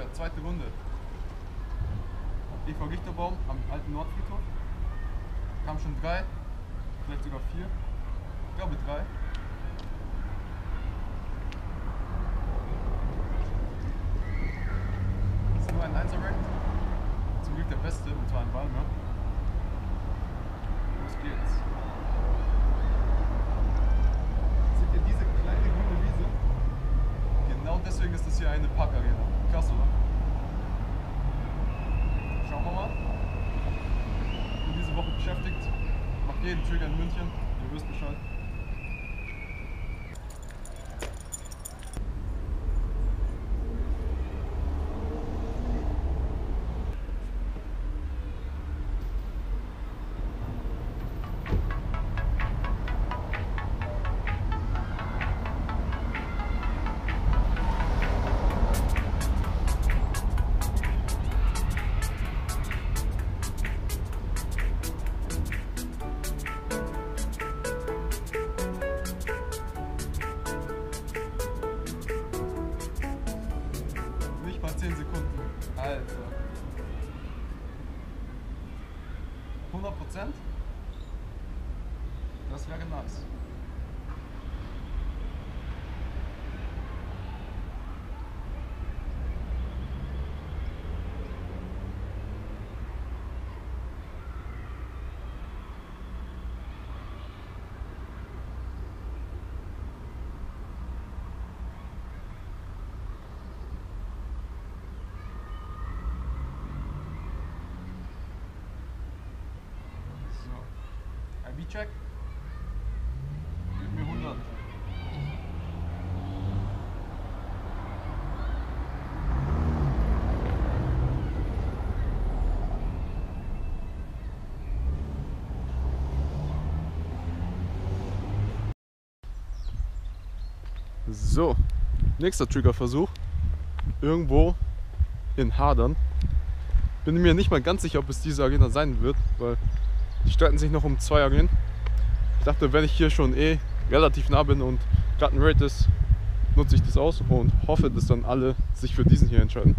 Trigger, zweite Runde. EV Lichterbaum am alten Nordfriedhof. Kam schon drei, vielleicht sogar vier. Ich glaube drei. Das ist nur ein 1 Ranked. Zum Glück der beste, und zwar ein Balmer. Los geht's. Seht ihr diese kleine grüne Wiese? Genau deswegen ist das hier eine Parkarena. Krass, oder? Schauen wir mal. Ich bin diese Woche beschäftigt. Mach jeden Trigger in München. Ihr wisst Bescheid. Das wäre nice. So. IB-Check. Gib mir 100. So, nächster Triggerversuch. Irgendwo in Hadern. Bin mir nicht mal ganz sicher, ob es diese Arena sein wird, weil die streiten sich noch um zwei Arenen. Ich dachte, wenn ich hier schon eh relativ nah bin und gerade ein Raid ist, nutze ich das aus und hoffe, dass dann alle sich für diesen hier entscheiden.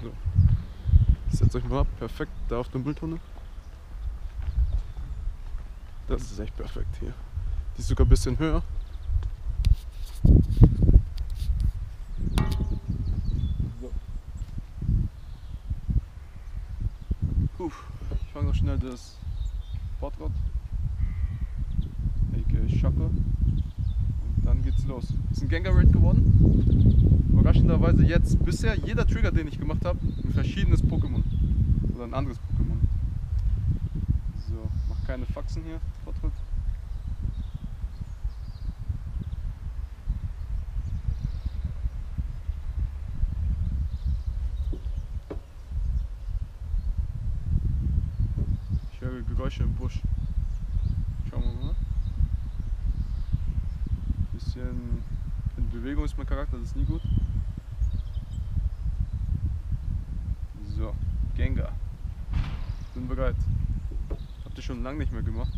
So. Setzt euch mal ab, perfekt da auf der Mülltonne. Das ist echt perfekt hier. Die ist sogar ein bisschen höher. So. Puh, ich fange noch schnell das Portrad, aka Schacke, und dann geht's los. Ist ein Gengar Raid geworden. Überraschenderweise jetzt bisher jeder Trigger, den ich gemacht habe, ein verschiedenes Pokémon. Oder ein anderes Pokémon. So, mach keine Faxen hier, Geräusche im Busch. Schauen wir mal. Bisschen in Bewegung ist mein Charakter, das ist nie gut. So, Gengar. Bin bereit. Habt ihr schon lange nicht mehr gemacht.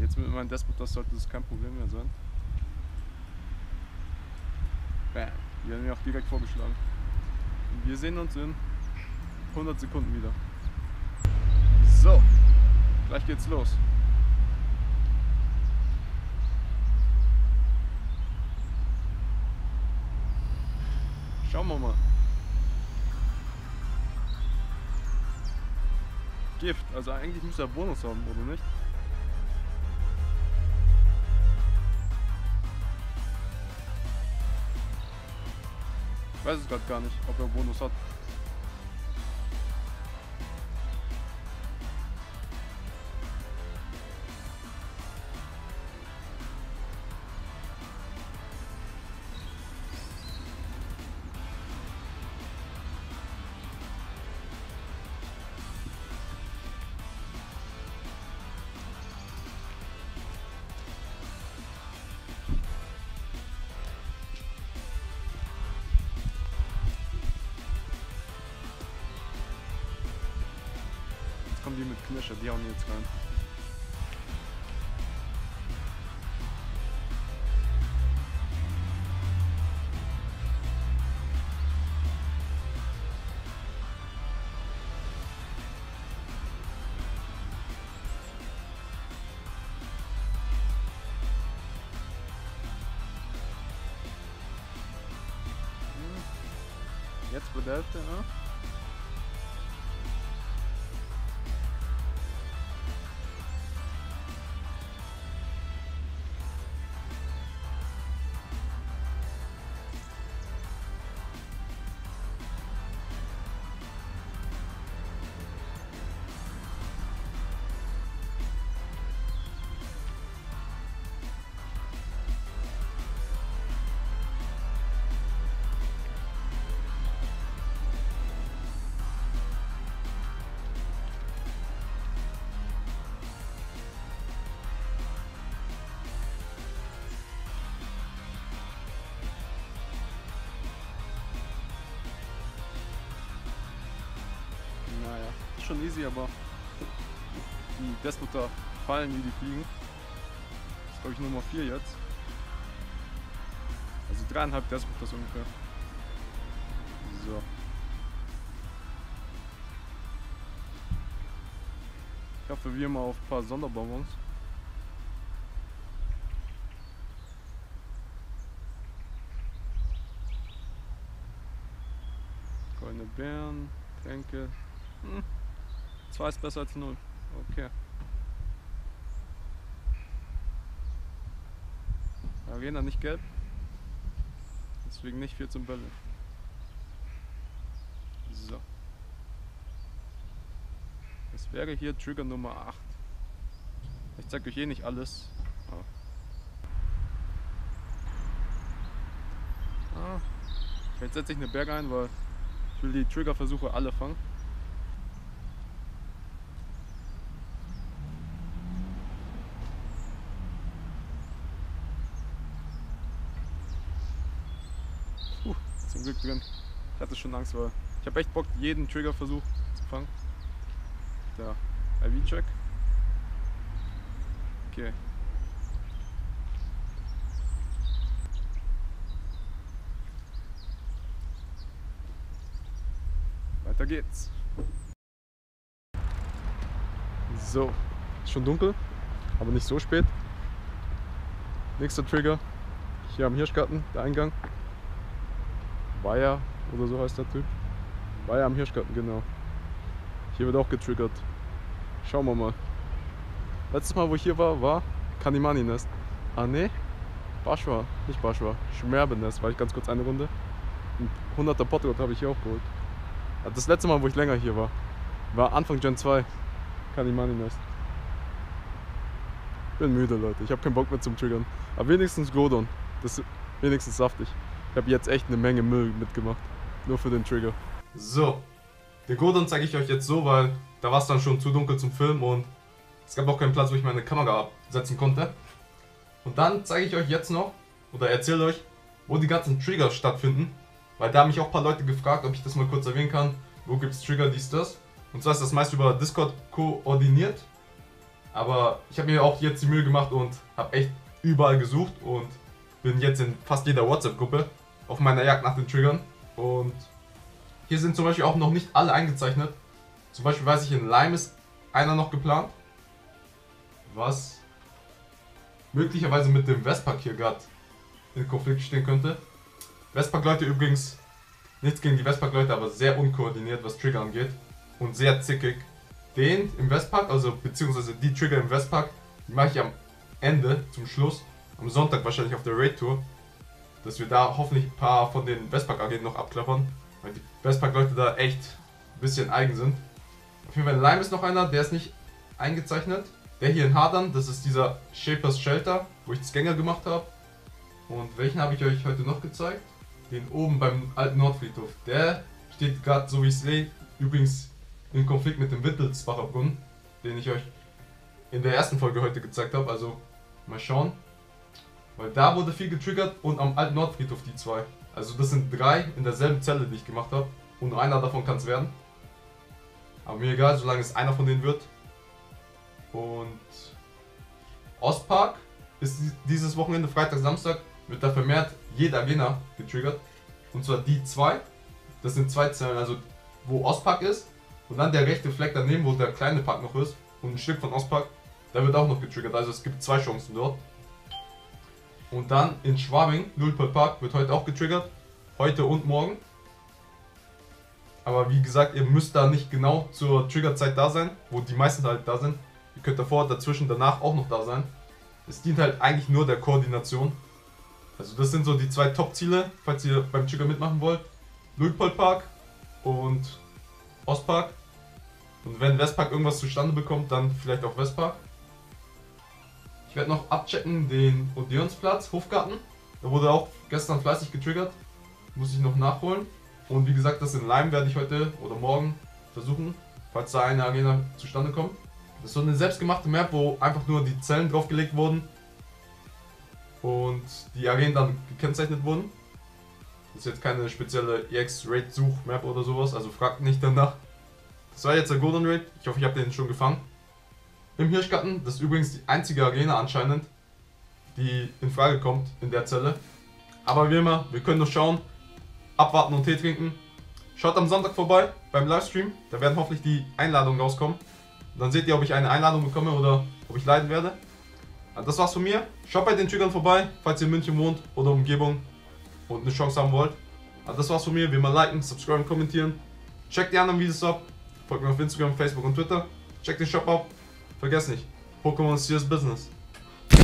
Jetzt mit meinem Despotas sollte das kein Problem mehr sein. Bam. Die haben mir auch direkt vorgeschlagen. Und wir sehen uns in 100 Sekunden wieder. So, gleich geht's los. Schauen wir mal. Gift, also eigentlich müsste er Bonus haben, oder nicht? Ich weiß es gerade gar nicht, ob er Bonus hat. Knirsche, die hauen jetzt rein. Hm. Jetzt bedeutet, er, ne? Schon easy, aber die Despoter fallen wie die fliegen. Das ist glaube ich Nummer 4 jetzt. Also dreieinhalb Despotas ungefähr. So. Ich hoffe wir mal auf ein paar Sonderbonbons. Goldene Beeren, Tränke. Hm. Zwei ist besser als null. Okay. Arena nicht gelb. Deswegen nicht viel zum Böllen. So. Das wäre hier Trigger Nummer 8. Ich zeige euch eh nicht alles. aber- Ah. Jetzt setze ich eine Berg ein, weil ich will die Triggerversuche alle fangen. Puh, zum Glück drin. Ich hatte schon Angst, weil ich habe echt Bock, jeden Triggerversuch zu fangen. Der IV-Check. Okay. Weiter geht's. So, ist schon dunkel, aber nicht so spät. Nächster Trigger, hier am Hirschgarten, der Eingang. Bayer oder so heißt der Typ. Bayer am Hirschgarten, genau. Hier wird auch getriggert. Schauen wir mal. Letztes Mal, wo ich hier war, war Kanimani-Nest. Ah ne, Baschwa, nicht Baschwa, Schmerbenest, war ich ganz kurz eine Runde. Ein 100er Potrot habe ich hier auch geholt. Das letzte Mal, wo ich länger hier war, war Anfang Gen 2. Kanimani-Nest. Bin müde, Leute. Ich habe keinen Bock mehr zum Triggern. Aber wenigstens Godon. Das ist wenigstens saftig. Ich habe jetzt echt eine Menge Müll mitgemacht. Nur für den Trigger. So. Den Godon zeige ich euch jetzt so, weil da war es dann schon zu dunkel zum Filmen und es gab auch keinen Platz, wo ich meine Kamera absetzen konnte. Und dann zeige ich euch jetzt noch, oder erzähle euch, wo die ganzen Trigger stattfinden. Weil da haben mich auch ein paar Leute gefragt, ob ich das mal kurz erwähnen kann. Wo gibt es Trigger, dies, das. Und zwar ist das meist über Discord koordiniert. Aber ich habe mir auch jetzt die Mühe gemacht und habe echt überall gesucht und bin jetzt in fast jeder WhatsApp-Gruppe auf meiner Jagd nach den Triggern. Und hier sind zum Beispiel auch noch nicht alle eingezeichnet. Zum Beispiel weiß ich, in Lime ist einer noch geplant. Was möglicherweise mit dem Westpack hier gerade in Konflikt stehen könnte. Westpack-Leute übrigens, nichts gegen die Westpack-Leute, aber sehr unkoordiniert, was Trigger angeht. Und sehr zickig. Den im Westpack, also beziehungsweise die Trigger im Westpack, die mache ich am Ende, zum Schluss, am Sonntag wahrscheinlich auf der Raid-Tour. Dass wir da hoffentlich ein paar von den Westpack-Agenten noch abklappern. Weil die Westpack-Leute da echt ein bisschen eigen sind. Auf jeden Fall Lime ist noch einer, der ist nicht eingezeichnet. Der hier in Hadern, das ist dieser Shapers Shelter, wo ich Gänger gemacht habe. Und welchen habe ich euch heute noch gezeigt? Den oben beim alten Nordfriedhof. Der steht gerade, so wie ich sehe, übrigens in Konflikt mit dem Wittelsbacher Brunnen, den ich euch in der ersten Folge heute gezeigt habe. Also mal schauen. Weil da wurde viel getriggert und am alten Nordfriedhof die zwei. Also das sind drei in derselben Zelle, die ich gemacht habe. Und nur einer davon kann es werden. Aber mir egal, solange es einer von denen wird. Und Ostpark ist dieses Wochenende, Freitag, Samstag, wird da vermehrt jeder Arena getriggert. Und zwar die zwei. Das sind zwei Zellen, also wo Ostpark ist. Und dann der rechte Fleck daneben, wo der kleine Park noch ist. Und ein Stück von Ostpark. Da wird auch noch getriggert. Also es gibt zwei Chancen dort. Und dann in Schwabing, Nullpol Park, wird heute auch getriggert. Heute und morgen. Aber wie gesagt, ihr müsst da nicht genau zur Triggerzeit da sein, wo die meisten halt da sind. Ihr könnt davor, dazwischen, danach auch noch da sein. Es dient halt eigentlich nur der Koordination. Also das sind so die zwei Top-Ziele, falls ihr beim Trigger mitmachen wollt. Luitpold Park und Ostpark. Und wenn Westpark irgendwas zustande bekommt, dann vielleicht auch Westpark. Werde noch abchecken den Odeonsplatz, Hofgarten. Da wurde auch gestern fleißig getriggert. Muss ich noch nachholen. Und wie gesagt, das in Leim werde ich heute oder morgen versuchen, falls da eine Arena zustande kommt. Das ist so eine selbstgemachte Map, wo einfach nur die Zellen draufgelegt wurden und die Arenen dann gekennzeichnet wurden. Das ist jetzt keine spezielle EX-Raid-Such-Map oder sowas, also fragt nicht danach. Das war jetzt der Golden Raid, ich hoffe, ich habe den schon gefangen. Im Hirschgarten, das ist übrigens die einzige Arena anscheinend, die in Frage kommt in der Zelle. Aber wie immer, wir können nur schauen, abwarten und Tee trinken. Schaut am Sonntag vorbei beim Livestream, da werden hoffentlich die Einladungen rauskommen. Dann seht ihr, ob ich eine Einladung bekomme oder ob ich leiden werde. Das war's von mir. Schaut bei den Triggern vorbei, falls ihr in München wohnt oder Umgebung und eine Chance haben wollt. Das war's von mir. Wie immer liken, subscriben, kommentieren. Checkt die anderen Videos ab. Folgt mir auf Instagram, Facebook und Twitter. Checkt den Shop ab. Vergesst nicht, Pokémon ist business.